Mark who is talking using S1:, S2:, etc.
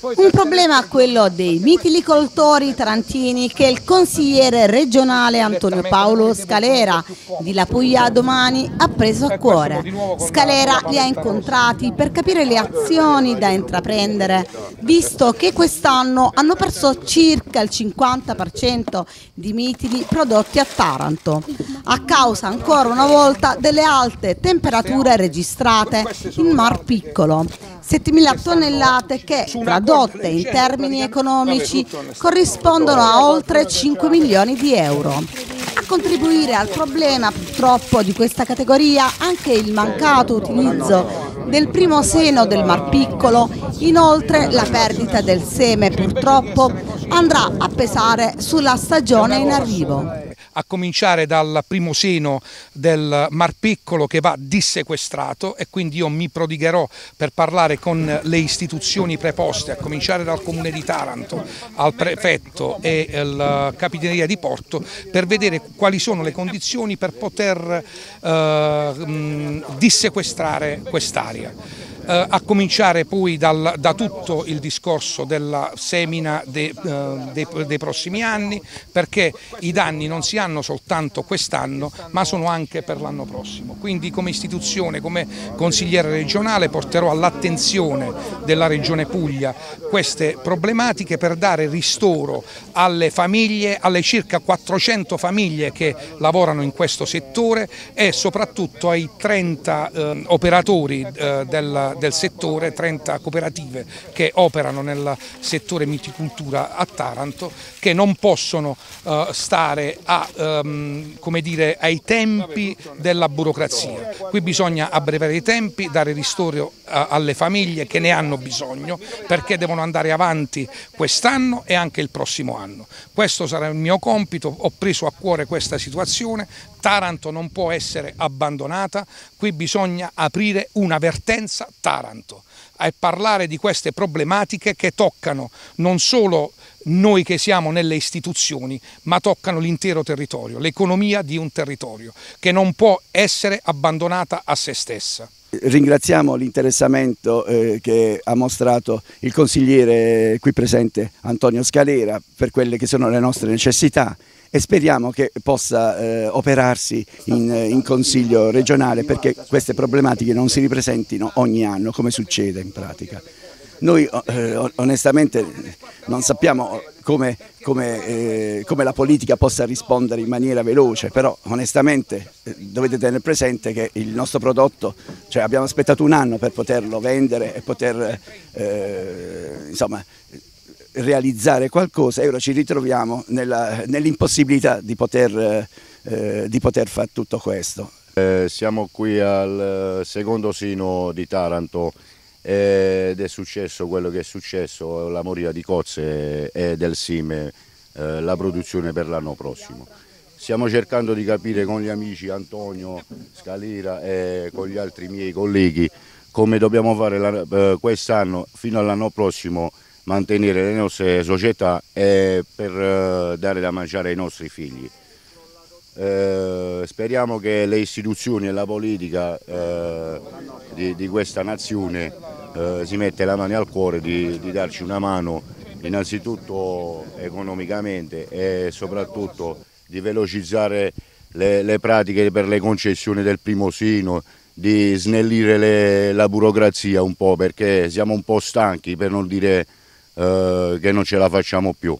S1: Un problema quello dei mitilicoltori tarantini che il consigliere regionale Antonio Paolo Scalera di La Puglia Domani ha preso a cuore. Scalera li ha incontrati per capire le azioni da intraprendere, visto che quest'anno hanno perso circa il 50% di mitili prodotti a Taranto, a causa ancora una volta delle alte temperature registrate in Mar Piccolo. 7.000 tonnellate che, tradotte in termini economici, corrispondono a oltre 5 milioni di euro. A contribuire al problema purtroppo di questa categoria anche il mancato utilizzo del primo seno del Mar Piccolo, inoltre la perdita del seme purtroppo andrà a pesare sulla stagione in arrivo
S2: a cominciare dal primo seno del Mar Piccolo che va dissequestrato e quindi io mi prodigherò per parlare con le istituzioni preposte, a cominciare dal Comune di Taranto, al prefetto e alla Capitaneria di Porto, per vedere quali sono le condizioni per poter eh, dissequestrare quest'area eh, a cominciare poi dal, da tutto il discorso della semina de, eh, dei, dei, prossimi anni perché i danni non si hanno soltanto quest'anno ma sono anche per l'anno prossimo. Quindi come istituzione, come consigliere regionale porterò all'attenzione della Regione Puglia queste problematiche per dare ristoro alle famiglie, alle circa 400 famiglie che lavorano in questo settore e soprattutto ai 30 eh, operatori eh, del, del settore, 30 cooperative che operano nel settore miticultura a Taranto che non possono uh, stare a, um, dire, ai tempi della burocrazia. Qui bisogna abbreviare i tempi, dare ristoro uh, alle famiglie che ne hanno bisogno perché devono andare avanti quest'anno e anche il prossimo anno. Questo sarà il mio compito, ho preso a cuore questa situazione, Taranto non può essere abbandonata, qui bisogna aprire una vertenza Taranto e parlare di queste problematiche che toccano non solo noi che siamo nelle istituzioni, ma toccano l'intero territorio, l'economia di un territorio che non può essere abbandonata a se stessa.
S3: Ringraziamo l'interessamento eh, che ha mostrato il consigliere qui presente Antonio Scalera per quelle che sono le nostre necessità e speriamo che possa eh, operarsi in, in, consiglio regionale perché queste problematiche non si ripresentino ogni anno come succede in pratica. Noi eh, onestamente non sappiamo come, come, eh, come, la politica possa rispondere in maniera veloce, però onestamente eh, dovete tenere presente che il nostro prodotto, cioè abbiamo aspettato un anno per poterlo vendere e poter eh, insomma, realizzare qualcosa e ora ci ritroviamo nell'impossibilità di poter, eh, di poter fare tutto questo.
S4: Eh, siamo qui al secondo sino di Taranto ed è successo quello che è successo, la moria di cozze e del sime, eh, la produzione per l'anno prossimo. Stiamo cercando di capire con gli amici Antonio Scalira e con gli altri miei colleghi come dobbiamo fare eh, quest'anno fino all'anno prossimo mantenere le nostre società e per eh, dare da mangiare ai nostri figli. Eh, speriamo che le istituzioni e la politica eh, di, di, questa nazione eh, si mette la mano al cuore di, di, darci una mano innanzitutto economicamente e soprattutto di velocizzare le, le pratiche per le concessioni del primo sino, di snellire le, la burocrazia un po' perché siamo un po' stanchi per non dire eh, che non ce la facciamo più.